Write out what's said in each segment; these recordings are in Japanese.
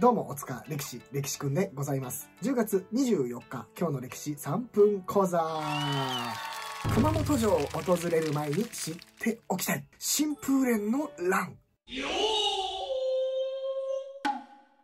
どうも、おつか歴史、歴史くんでございます。10月24日、今日の歴史3分講座。熊本城を訪れる前に知っておきたい。新風連の乱。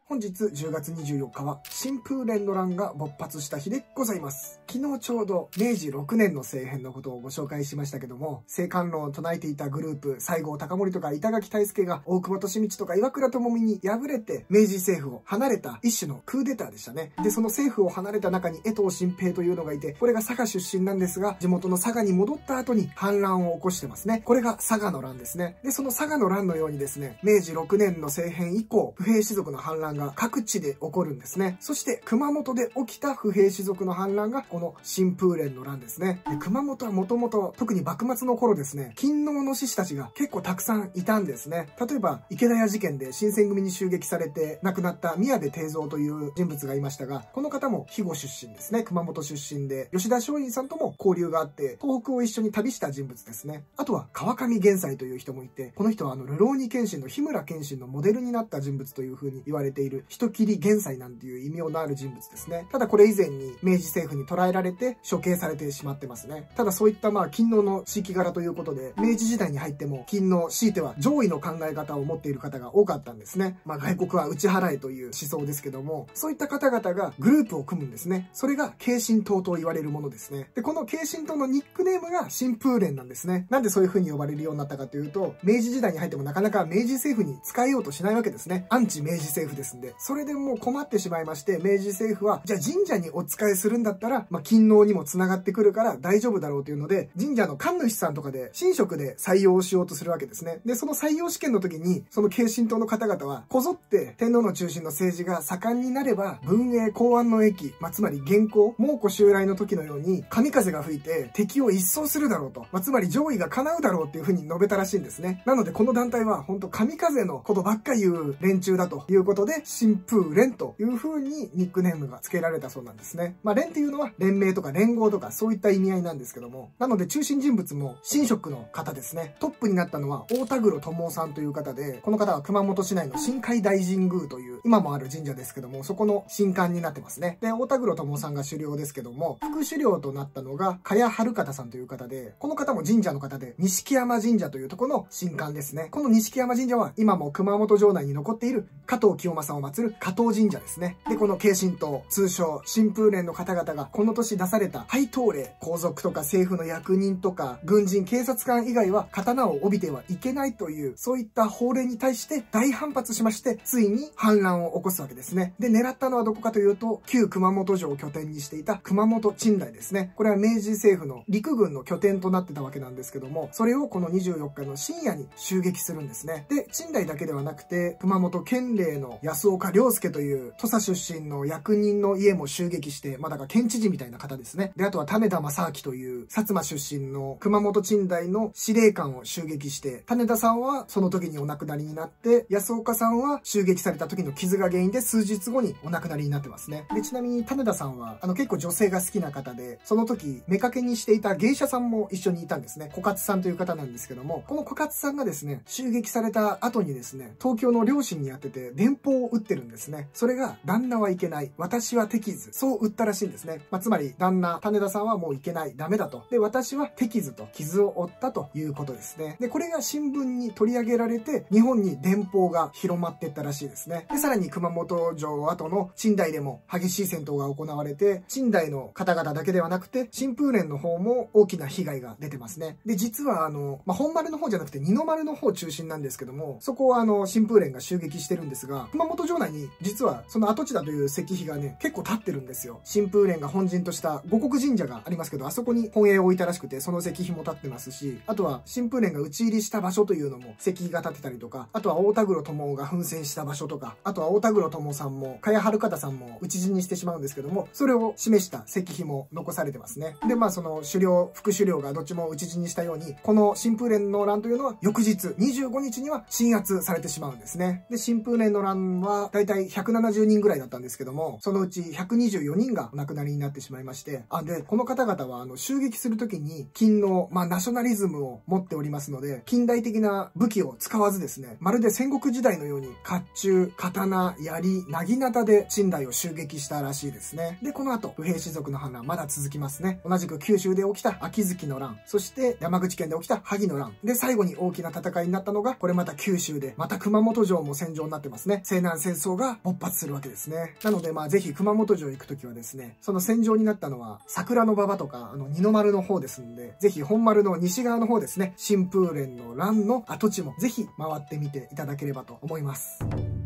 本日10月24日は新風蓮の乱が勃発した日でございます。昨日ちょうど明治6年の政変のことをご紹介しましたけども、政官論を唱えていたグループ、西郷隆盛とか板垣大輔が大久保利道とか岩倉智美に敗れて明治政府を離れた一種のクーデターでしたね。で、その政府を離れた中に江藤新平というのがいて、これが佐賀出身なんですが、地元の佐賀に戻った後に反乱を起こしてますね。これが佐賀の乱ですね。で、その佐賀の乱のようにですね、明治6年の政変以降、不平士族の反乱が各地で起こるんですね。そして熊本で起きた不平士族の反乱がこの新風蓮の乱ですね。で熊本はもともと特に幕末の頃ですね、勤王の志士たちが結構たくさんいたんですね。例えば池田屋事件で新選組に襲撃されて亡くなった宮部定蔵という人物がいましたが、この方も肥後出身ですね。熊本出身で、吉田松陰さんとも交流があって、東北を一緒に旅した人物ですね。あとは川上玄斎という人もいて、この人はあの、流浪に謙信の日村謙信のモデルになった人物という風に言われていいる人人切元斎なんていう異名のある人物ですね。ただこれ以前に明治政府に捕らえられて処刑されてしまってますね。ただそういったまあ勤王の地域柄ということで、明治時代に入っても勤王、強いては上位の考え方を持っている方が多かったんですね。まあ外国は打ち払えという思想ですけども、そういった方々がグループを組むんですね。それが慶神党と言われるものですね。で、この慶神党のニックネームが新風蓮なんですね。なんでそういう風に呼ばれるようになったかというと、明治時代に入ってもなかなか明治政府に使えようとしないわけですね。アンチ明治政府ですんで。それでもう困ってしまいまして、明治政府は、じゃあ神社にお仕えするんだったら、まあ、勤王にも繋がってくるから大丈夫だろうというので、神社の神主さんとかで、神職で採用しようとするわけですね。で、その採用試験の時に、その慶神党の方々は、こぞって天皇の中心の政治が盛んになれば、文英公安の駅、まあ、つまり現行、猛虎襲来の時のように、神風が吹いて敵を一掃するだろうと。まあ、つまり上位が叶うだろうっていう風に述べたらしいんですね。なので、この団体は、本当神風のことばっか言う連中だということで、新風連という風にニックネームが付けられたそうなんですね。まあ、連っていうのは連盟とか連合とかそういった意味合いなんですけども、なので中心人物も神職の方ですね。トップになったのは大田黒智さんという方で、この方は熊本市内の深海大神宮という今もある神社ですけども、そこの神官になってますね。で、大田黒智さんが狩猟ですけども、副狩猟となったのが、茅春方さんという方で、この方も神社の方で、錦山神社というとこの神官ですね。この錦山神社は今も熊本城内に残っている加藤清正を祀る加藤神社ですね。で、この慶神党、通称新風連の方々がこの年出された配当令、皇族とか政府の役人とか軍人、警察官以外は刀を帯びてはいけないという、そういった法令に対して大反発しまして、ついに反乱を起こすわけですね。で、狙ったのはどこかというと、旧熊本城を拠点にしていた熊本鎮大ですね。これは明治政府の陸軍の拠点となってたわけなんですけども、それをこの24日の深夜に襲撃するんですね。で、鎮大だけではなくて、熊本県令の安岡良介という土佐出身の役人の家も襲撃して、まあだから県知事みたいな方ですね。で、あとは種田正明という薩摩出身の熊本鎮大の司令官を襲撃して、種田さんはその時にお亡くなりになって、安岡さんは襲撃された時の傷が原因で数日後にお亡くなりになってますね。で、ちなみに種田さんは、あの結構女性が好きな方で、その時、目かけにしていた芸者さんも一緒にいたんですね。小勝さんという方なんですけども、この小勝さんがですね、襲撃された後にですね、東京の両親にやってて、電報を打ってるんですね。それが、旦那はいけない。私は適図。そう売ったらしいんですね。まあ、つまり、旦那、種田さんはもういけない。ダメだと。で、私は適図と傷を負ったということですね。で、これが新聞に取り上げられて、日本に電報が広まっていったらしいですね。で、さらに熊本城跡の陳代でも激しい戦闘が行われて、陳代の方々だけではなくて、新風連の方も大きな被害が出てますね。で、実はあの、まあ、本丸の方じゃなくて二の丸の方中心なんですけども、そこはあの、新風連が襲撃してるんですが、熊本城内に実はその跡地だという石碑がね、結構立ってるんですよ。新風蓮が本陣とした五国神社がありますけど、あそこに本営を置いたらしくて、その石碑も立ってますし、あとは新風蓮が討ち入りした場所というのも石碑が立ってたりとか、あとは大田黒智が奮戦した場所とか、あとは大田黒智さんも、茅春方さんも討ち死にしてしまうんですけども、それを示した石碑も残されてますね。で、まあその狩猟、副狩猟がどっちも討ち死にしたように、この新風蓮の乱というのは翌日25日には鎮圧されてしまうんですね。で、新風蓮の乱はだいたい170人ぐらいだったんですけども、そのうち124人がお亡くなりになってしまいまして、あ、で、この方々はあの襲撃するときに金の、まあ、ナショナリズムを持っておりますので、近代的な武器を使わずですね、まるで戦国時代のように甲冑、刀、槍、なぎなたで陳代を襲撃したらしいですね。で、この後、不平士族の反乱まだ続きますね。同じく九州で起きた秋月の乱、そして山口県で起きた萩の乱、で、最後に大きな戦いになったのが、これまた九州で、また熊本城も戦場になってますね。西南戦争が勃発するわけですね。なので、まあ、ぜひ熊本城行くときはですね、その戦場になったのは、桜の馬場とか、あの、二の丸の方ですんで、ぜひ本丸の西側の方ですね、新風蓮の乱の跡地もぜひ回ってみていただければと思います。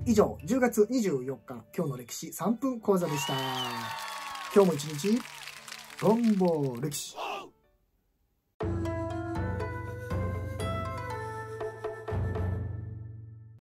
以上、10月24日、今日の歴史3分講座でした。今日も一日、頑張歴史。